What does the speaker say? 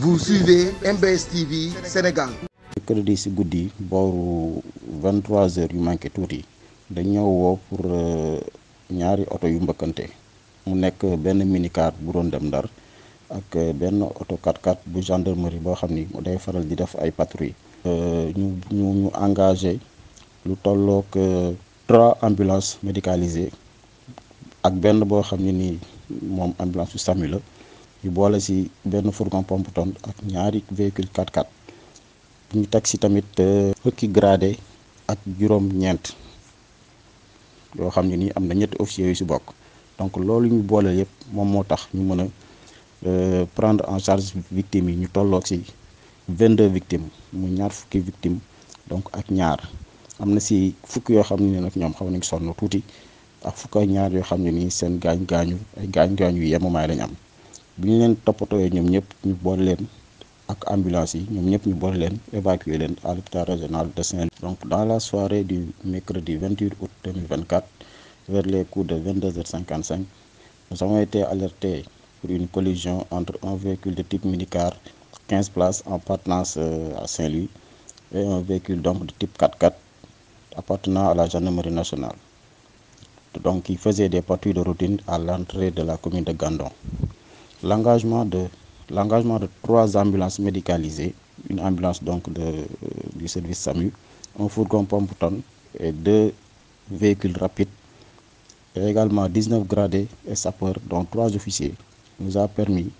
Vous suivez MBS TV Sénégal. mercredi si guddi booru 23 heures yu manqué tuuti dañ ñëw woo pour ñaari oto yu mbëkkante. Mu nekk benn minicar bu doon dem Ndar ak benn oto 4x4 bu gendarmerie boo xam ni day faral di def ay patrouille ñu ñu ñu engagé lu tollook trois ambulances médicalisées ak benn boo xam ne nii moom ambulance SAMU la ñu boole si benn fourgon pompe tonne ak ñaari véhicule 4x4 ñu teg si tamit fukki gradé ak juróom-ñeent yoo xam ne nii am na ñetti officiers yu si bokk. Donc loolu ñu boole yëpp moom moo tax ñu mën a prendre en charge victimes yi. Ñu tolloog si 22 victimes mu ñaar fukki victimes donc ak ñaar. Am na si fukki yoo xam ne nag ñoom xaw nañ sonn tuuti ak fukk ak ñaar yoo xam ne nii seen gaañ gaañu ay gaañ gaañu yu yemamaay lañ am bu ñu leen ñoom ñëpp ñu leen. ak ambulance yi ñoom à l'hôpital régional de Saint-Louis dans la soirée du mercredi 28 août 2024 vers les coups de 22h55 nous avons été alertés pour une collision entre un véhicule de type minicar 15 places en partance à Saint-Louis et un véhicule de type 4x4 appartenant à la gendarmerie nationale donc qui faisait des patrouilles de routine à l'entrée de la commune de Gandon l'engagement de l'engagement de trois ambulances médicalisées, une ambulance donc de, euh, du service SAMU, un fourgon pompe-tonne et deux véhicules rapides, et également 19 gradés et sapeurs, dont trois officiers, nous a permis